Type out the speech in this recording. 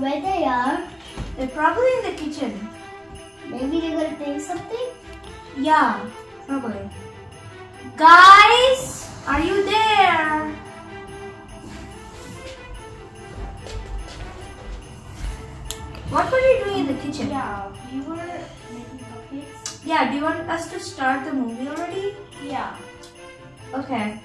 Where they are? They're probably in the kitchen. Maybe they're gonna think something? Yeah, probably. Guys, are you there? What were you doing in the kitchen? Yeah, we were making cupcakes. Yeah, do you want us to start the movie already? Yeah. Okay.